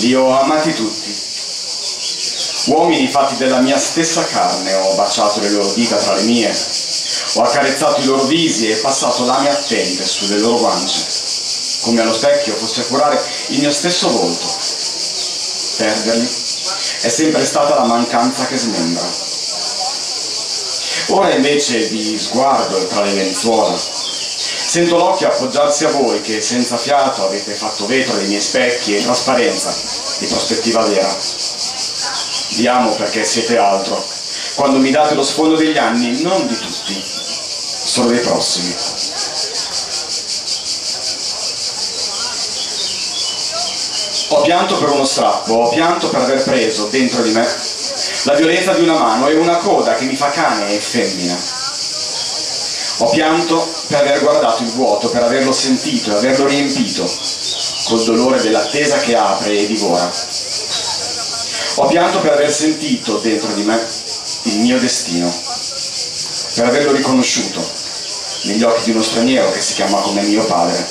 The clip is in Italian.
Li ho amati tutti. Uomini fatti della mia stessa carne, ho baciato le loro dita tra le mie, ho accarezzato i loro visi e passato lame attente sulle loro guance, come allo specchio fosse a curare il mio stesso volto. Perderli è sempre stata la mancanza che smembra. Ora invece vi sguardo tra le lenzuola, sento l'occhio appoggiarsi a voi che senza fiato avete fatto vetro dei miei specchi e trasparenza di prospettiva vera. Vi amo perché siete altro, quando mi date lo sfondo degli anni, non di tutti, solo dei prossimi. Ho pianto per uno strappo, ho pianto per aver preso dentro di me la violenza di una mano e una coda che mi fa cane e femmina. Ho pianto per aver guardato il vuoto, per averlo sentito e averlo riempito col dolore dell'attesa che apre e divora. Ho pianto per aver sentito dentro di me il mio destino, per averlo riconosciuto negli occhi di uno straniero che si chiama come mio padre